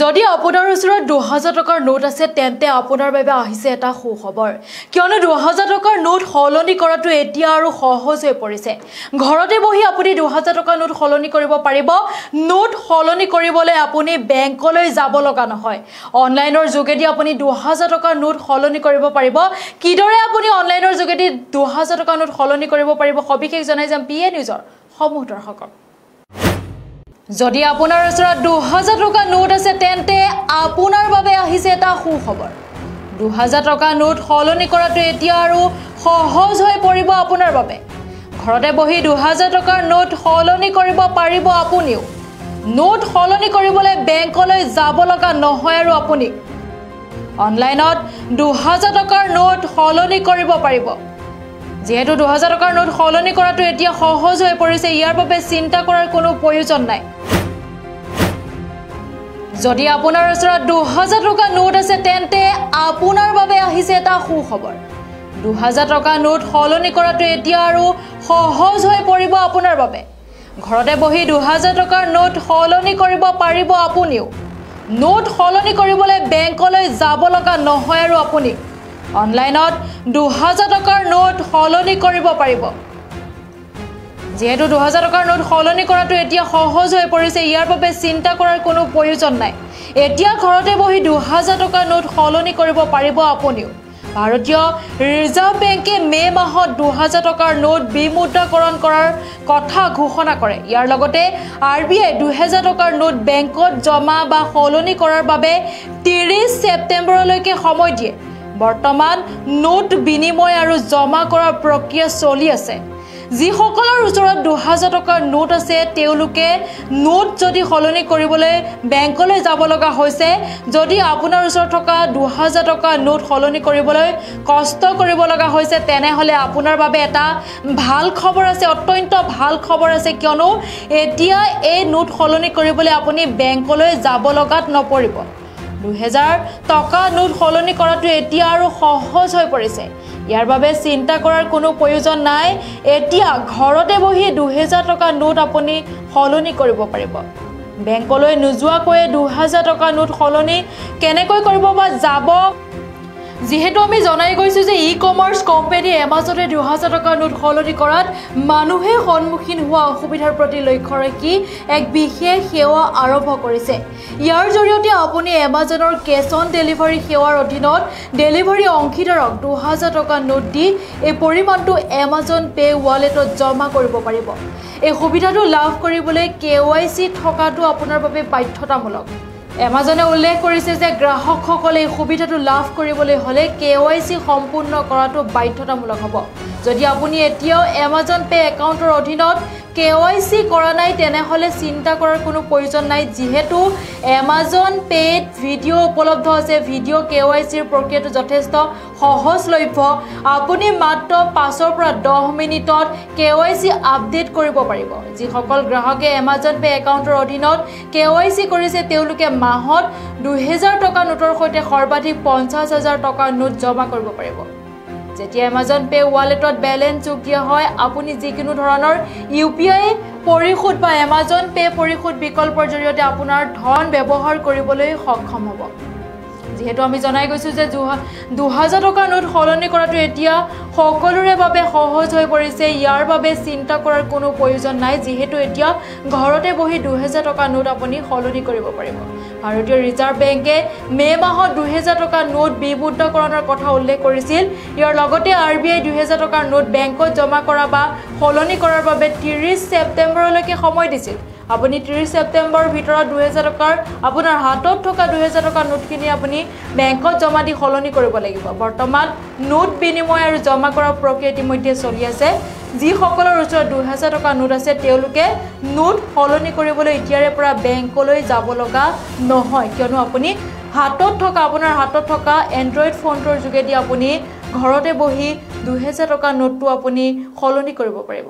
যদি আপোনাৰ ওচৰত দুহেজাৰ টকাৰ নোট আছে তেন্তে আপোনাৰ বাবে আহিছে এটা সুখবৰ। কিয়নো দুহেজাৰ টকাৰ নোট সলনি কৰাটো এতিয়া আৰু সহজ হৈ পৰিছে। ঘৰতে বহি আপুনি দুহেজাৰ টকাৰ নোট সলনি কৰিব পাৰিব। নোট সলনি কৰিবলৈ আপুনি বেংকলৈ যাব লগা নহয়। অনলাইনৰ যোগেদি আপুনি দুহেজাৰ টকাৰ নোট সলনি কৰিব পাৰিব। কিদৰে আপুনি অনলাইনৰ যোগেদি দুহেজাৰ টকাৰ নোট সলনি কৰিব পাৰিব সবিশেষ জনাই যাম পি এ নিউজৰ। সমূহ দৰ্শকক। যদি আপোনাৰ ওচৰত দুহেজাৰ টকা নোট আছে তেন্তে আপোনাৰ বাবে আহিছে এটা সুখবৰ। দুহেজাৰ টকা নোট সলনি কৰাটো এতিয়া আৰু সহজ হৈ পৰিব আপোনাৰ বাবে। ঘৰতে বহি দুহেজাৰ টকাৰ নোট সলনি কৰিব পাৰিব আপুনিও। নোট সলনি কৰিবলৈ বেংকলৈ যাব লগা নহয় আৰু আপুনি। অনলাইনত দুহেজাৰ টকাৰ নোট সলনি কৰিব পাৰিব। যিহেতু দুহেজাৰ টকাৰ নোট সলনি কৰাটো এতিয়া সহজ হৈ পৰিছে ইয়াৰ বাবে চিন্তা কৰাৰ কোনো প্ৰয়োজন নাই। যদি আপোনাৰ ওচৰত দুহেজাৰ টকা নোট আছে তেন্তে আপোনাৰ বাবে আহিছে এটা সুখবৰ। দুহেজাৰ টকা নোট সলনি কৰাটো এতিয়া আৰু সহজ হৈ পৰিব আপোনাৰ বাবে। ঘৰতে বহি দুহেজাৰ টকাৰ নোট সলনি কৰিব পাৰিব আপুনিও। নোট সলনি কৰিবলৈ বেংকলৈ যাব লগা নহয় আৰু আপুনি। অনলাইনত দুহেজাৰ টকাৰ নোট সলনি কৰিব পাৰিব। যিহেতু দুহেজাৰ টকাৰ নোট সলনি কৰাটো এতিয়া সহজ হৈ পৰিছে ইয়াৰ বাবে চিন্তা কৰাৰ কোনো প্ৰয়োজন নাই। এতিয়া ঘৰতে বহি দুহেজাৰ টকাৰ নোট সলনি কৰিব পাৰিব আপুনিও। ভাৰতীয় ৰিজাৰ্ভ বেংকে মে' মাহত দুহেজাৰ টকাৰ নোট বিমুদ্ৰাকৰণ কৰাৰ কথা ঘোষণা কৰে। ইয়াৰ লগতে আৰ বি আই দুহেজাৰ টকাৰ নোট বেংকত জমা বা সলনি কৰাৰ বাবে ত্ৰিছ ছেপ্টেম্বৰলৈকে সময় দিয়ে। বৰ্তমান নোট বিনিময় আৰু জমা কৰাৰ প্ৰক্ৰিয়া চলি আছে। যিসকলৰ ওচৰত দুহেজাৰ টকাৰ নোট আছে তেওঁলোকে নোট যদি সলনি কৰিবলৈ বেংকলৈ যাব লগা হৈছে যদি আপোনাৰ ওচৰত থকা দুহেজাৰ টকাৰ নোট সলনি কৰিবলৈ কষ্ট কৰিব লগা হৈছে তেনেহ'লে আপোনাৰ বাবে এটা ভাল খবৰ আছে অত্যন্ত ভাল খবৰ আছে। কিয়নো এতিয়া এই নোট সলনি কৰিবলৈ আপুনি বেংকলৈ যাব লগাত নপৰিব। দুহেজাৰ টকা নোট সলনি কৰাটো এতিয়া আৰু সহজ হৈ পৰিছে। ইয়াৰ বাবে চিন্তা কৰাৰ কোনো প্ৰয়োজন নাই। এতিয়া ঘৰতে বহি দুহেজাৰ টকা নোট আপুনি সলনি কৰিব পাৰিব। বেংকলৈ নোযোৱাকৈয়ে দুহেজাৰ টকা নোট সলনি কেনেকৈ কৰিব বা যাব? যিহেতু আমি জনাই গৈছোঁ যে ই কমাৰ্চ কোম্পানী এমাজনে দুহেজাৰ টকাৰ নোট সলনি কৰাত মানুহে সন্মুখীন হোৱা অসুবিধাৰ প্ৰতি লক্ষ্য ৰাখি এক বিশেষ সেৱা আৰম্ভ কৰিছে। ইয়াৰ জৰিয়তে আপুনি এমাজনৰ কেছ অন ডেলিভাৰী সেৱাৰ অধীনত ডেলিভাৰী অংশীদাৰক দুহেজাৰ টকা নোট দি এই পৰিমাণটো এমাজন পে' ৱালেটত জমা কৰিব পাৰিব। এই সুবিধাটো লাভ কৰিবলৈ কে ৱাই চি থকাটো আপোনাৰ বাবে বাধ্যতামূলক। এমাজনে উল্লেখ কৰিছে যে গ্ৰাহকসকলে এই সুবিধাটো লাভ কৰিবলৈ হ'লে কে ৱাই চি সম্পূৰ্ণ কৰাটো বাধ্যতামূলক হ'ব। যদি আপুনি এতিয়াও এমাজন পে' একাউণ্টৰ অধীনত কে ৱাই চি কৰা নাই তেনেহ'লে চিন্তা কৰাৰ কোনো প্ৰয়োজন নাই। যিহেতু এমাজন পে'ত ভিডিঅ' উপলব্ধ আছে ভিডিঅ' কে ৱাই চিৰ প্ৰক্ৰিয়াটো যথেষ্ট সহজলভ্য। আপুনি মাত্ৰ পাঁচৰ পৰা দহ মিনিটত কে ৱাই চি আপডেট কৰিব পাৰিব। যিসকল গ্ৰাহকে এমাজন পে' একাউণ্টৰ অধীনত কে ৱাই চি কৰিছে তেওঁলোকে মাহত দুহেজাৰ টকা নোটৰ সৈতে সৰ্বাধিক পঞ্চাছ হাজাৰ টকাৰ নোট জমা কৰিব পাৰিব। যেতিয়া এমাজন পে' ৱালেটত বেলেঞ্চ যোগ দিয়া হয় আপুনি যিকোনো ধৰণৰ ইউ পি আই পৰিশোধ বা এমাজন পে' পৰিশোধ বিকল্পৰ জৰিয়তে আপোনাৰ ধন ব্যৱহাৰ কৰিবলৈ সক্ষম হ'ব। যিহেতু আমি জনাই গৈছোঁ যে দুহেজাৰ টকাৰ নোট সলনি কৰাটো এতিয়া সকলোৰে বাবে সহজ হৈ পৰিছে। ইয়াৰ বাবে চিন্তা কৰাৰ কোনো প্ৰয়োজন নাই যিহেতু এতিয়া ঘৰতে বহি দুহেজাৰ টকাৰ নোট আপুনি সলনি কৰিব পাৰিব। ভাৰতীয় ৰিজাৰ্ভ বেংকে মে' মাহত দুহেজাৰ টকাৰ নোট বিমুদ্ৰাকৰণৰ কথা উল্লেখ কৰিছিল। ইয়াৰ লগতে আৰ বি আই দুহেজাৰ টকাৰ নোট বেংকত জমা কৰা বা সলনি কৰাৰ বাবে ত্ৰিছ ছেপ্টেম্বৰলৈকে সময় দিছিল। আপুনি ত্ৰিছ ছেপ্টেম্বৰৰ ভিতৰত দুহেজাৰ টকাৰ আপোনাৰ হাতত থকা দুহেজাৰ টকাৰ নোটখিনি আপুনি বেংকত জমা দি সলনি কৰিব লাগিব। বৰ্তমান নোট বিনিময় আৰু জমা কৰাৰ প্ৰক্ৰিয়া ইতিমধ্যে চলি আছে। যিসকলৰ ওচৰত দুহেজাৰ টকাৰ নোট আছে তেওঁলোকে নোট সলনি কৰিবলৈ এতিয়াৰে পৰা বেংকলৈ যাব লগা নহয়। কিয়নো আপুনি হাতত থকা আপোনাৰ হাতত থকা এণ্ড্ৰইড ফোনটোৰ যোগেদি আপুনি ঘৰতে বহি দুহেজাৰ টকাৰ নোটটো আপুনি সলনি কৰিব পাৰিব।